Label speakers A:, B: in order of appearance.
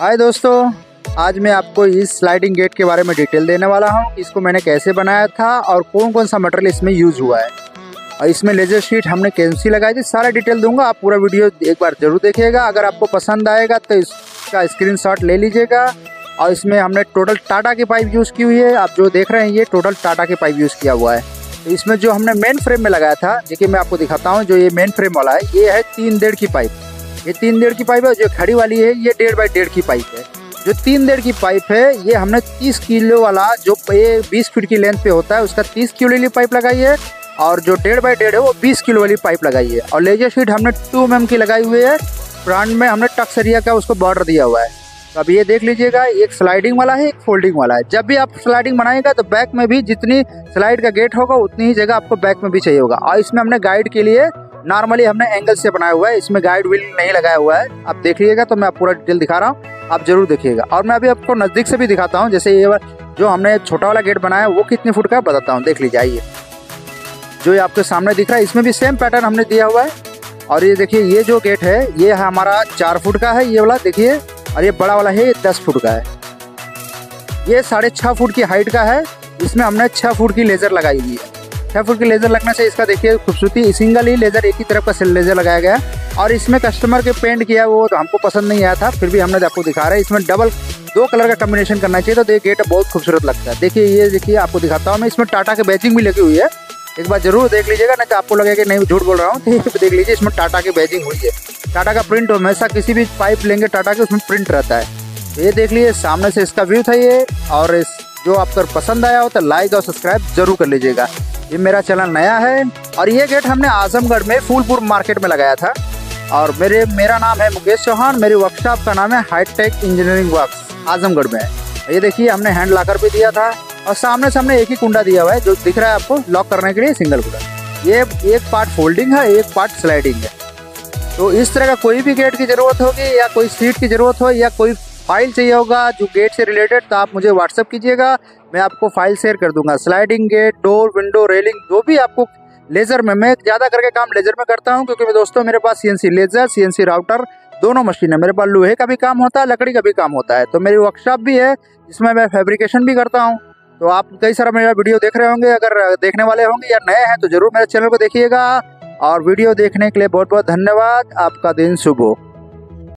A: हाय दोस्तों, आज मैं आपको इस स्लाइडिंग गेट के बारे में डिटेल देने वाला हूँ। इसको मैंने कैसे बनाया था और कौन कौन सा मटेरियल इसमें यूज़ हुआ है। और इसमें लेजर शीट हमने कैंसी लगाई थी, सारा डिटेल दूँगा। आप पूरा वीडियो एक बार ज़रूर देखिएगा। अगर आपको पसंद आएगा तो इसका स्क्रीनशॉट ले लीजिएगा। और इसमें हमने टोटल टाटा की पाइप यूज़ की हुई है। आप जो देख रहे हैं, ये टोटल टाटा की पाइप यूज़ किया हुआ है। तो इसमें जो हमने मेन फ्रेम में लगाया था, देखिए मैं आपको दिखाता हूँ, जो ये मेन फ्रेम वाला है, ये है तीन डेढ़ की पाइप ये तीन डेढ़ की पाइप है, जो खड़ी वाली है, ये डेढ़ बाई डेढ़ की पाइप है। जो तीन डेढ़ की पाइप है, ये हमने तीस किलो वाला, जो ये बीस फीट की लेंथ पे होता है, उसका तीस किलो वाली पाइप लगाई है, और जो डेढ़ बाई डेढ़ है, वो बीस किलो वाली पाइप लगाई है। और लेजर शीट हमने टू एम की लगाई हुई है, फ्रंट में हमने टक्सरिया का उसको बॉर्डर दिया हुआ है। तो अब ये देख लीजिएगा, एक स्लाइडिंग वाला है, एक फोल्डिंग वाला है। जब भी आप स्लाइडिंग बनाएगा तो बैक में भी जितनी स्लाइड का गेट होगा, उतनी ही जगह आपको बैक में भी चाहिए होगा। और इसमें हमने गाइड के लिए नॉर्मली हमने एंगल से बनाया हुआ है, इसमें गाइड व्हील नहीं लगाया हुआ है। आप देख लीजिएगा तो मैं आप पूरा डिटेल दिखा रहा हूँ, आप ज़रूर देखिएगा। और मैं अभी आपको नज़दीक से भी दिखाता हूँ, जैसे ये जो हमने छोटा वाला गेट बनाया वो कितने फुट का बताता हूँ। देख लीजिए जो ये आपके सामने दिख रहा है, इसमें भी सेम पैटर्न हमने दिया हुआ है। और ये देखिए, ये जो गेट है, ये हमारा चार फुट का है, ये वाला देखिए, और ये बड़ा वाला है, ये दस फुट का है। ये साढ़े छः फुट की हाइट का है, इसमें हमने छः फुट की लेजर लगाई हुई है। छः फुट की लेजर लगने से इसका देखिए, खूबसूरती। सिंगल ही लेजर एक ही तरफ़ का लेजर लगाया गया और इसमें कस्टमर के पेंट किया वो तो हमको पसंद नहीं आया था, फिर भी हमने आपको दिखा रहा है। इसमें डबल दो कलर का कॉम्बिनेशन करना चाहिए तो ये गेट बहुत खूबसूरत लगता है। देखिए, ये देखिए, आपको दिखाता हूँ मैं। इसमें टाटा की बैजिंग भी लगी हुई है। एक बार ज़रूर देख लीजिएगा, नहीं तो आपको लगेगा कि नहीं, झूठ बोल रहा हूँ। तो देख लीजिए, इसमें टाटा की बैजिंग हुई है। टाटा का प्रिंट हमेशा किसी भी पाइप लेंगे टाटा के उसमें प्रिंट रहता है। ये देख लीजिए, सामने से इसका व्यू था ये। और इस, जो आपको पसंद आया हो तो लाइक और सब्सक्राइब ज़रूर कर लीजिएगा। ये मेरा चैनल नया है और ये गेट हमने आजमगढ़ में फूलपुर मार्केट में लगाया था। और मेरे, मेरा नाम है मुकेश चौहान, मेरी वर्कशॉप का नाम है हाईटेक इंजीनियरिंग वर्क आजमगढ़ में। ये देखिए, हमने हैंड लाकर भी दिया था और सामने सामने एक ही कुंडा दिया हुआ है जो दिख रहा है आपको लॉक करने के लिए सिंगल कुंडा ये एक पार्ट फोल्डिंग है, एक पार्ट स्लाइडिंग है। तो इस तरह का कोई भी गेट की ज़रूरत होगी या कोई सीट की ज़रूरत हो या कोई फ़ाइल चाहिए होगा, जो गेट से रिलेटेड तो आप मुझे व्हाट्सअप कीजिएगा, मैं आपको फ़ाइल शेयर कर दूँगा। Sliding gate door window railing जो भी आपको लेजर में, मैं ज़्यादा करके काम लेजर में करता हूँ, क्योंकि दोस्तों, मेरे पास सीएनसी लेजर सीएनसी राउटर दोनों मशीन है। मेरे पास लोहे का भी काम होता है, लकड़ी का भी काम होता है। तो मेरी वर्कशॉप भी है, जिसमें मैं फेब्रिकेशन भी करता हूँ। तो आप कई सारा मेरा वीडियो देख रहे होंगे, अगर देखने वाले होंगे या नए हैं तो ज़रूर मेरे चैनल को देखिएगा। और वीडियो देखने के लिए बहुत बहुत धन्यवाद। आपका दिन शुभ हो।